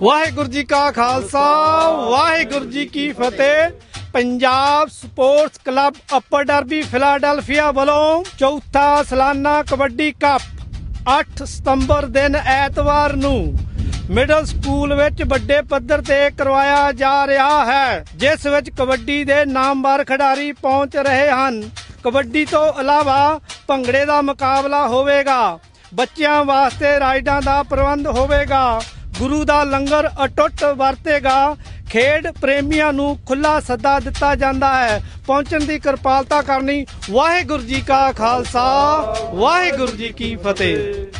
ਵਾਹਿਗੁਰੂ ਜੀ ਕਾ ਖਾਲਸਾ, ਵਾਹਿਗੁਰੂ ਜੀ ਕੀ ਫਤਿਹ। Punjab sports club Upper Darby Philadelphia ਵੱਲੋਂ ਚੌਥਾ ਸਾਲਾਨਾ ਕਬੱਡੀ ਕੱਪ 8 ਸਤੰਬਰ ਦਿਨ ਐਤਵਾਰ ਨੂੰ ਮਿਡਲ ਸਕੂਲ ਵਿੱਚ ਵੱਡੇ ਪੱਧਰ ਤੇ ਕਰਵਾਇਆ ਜਾ ਰਿਹਾ ਹੈ, ਜਿਸ ਵਿੱਚ ਕਬੱਡੀ ਦੇ ਨਾਮਵਰ ਖਿਡਾਰੀ ਪਹੁੰਚ ਰਹੇ ਹਨ। ਕਬੱਡੀ ਤੋਂ ਇਲਾਵਾ ਭੰਗੜੇ ਦਾ ਮੁਕਾਬਲਾ ਹੋਵੇਗਾ, ਬੱਚਿਆਂ ਵਾਸਤੇ ਰਾਈਡਾਂ ਦਾ ਪ੍ਰਬੰਧ ਹੋਵੇਗਾ ਗੁਰੂ ਦਾ ਲੰਗਰ ਅਟੁੱਟ ਵਰਤੇਗਾ। ਖੇਡ ਪ੍ਰੇਮੀਆਂ ਨੂੰ ਖੁੱਲਾ ਸੱਦਾ ਦਿੱਤਾ ਜਾਂਦਾ ਹੈ। ਪਹੁੰਚਣ ਦੀ ਕਿਰਪਾਲਤਾ ਕਰਨੀ ਵਾਹਿਗੁਰੂ ਜੀ ਕਾ ਖਾਲਸਾ, ਵਾਹਿਗੁਰੂ ਜੀ ਕੀ ਫਤਿਹ।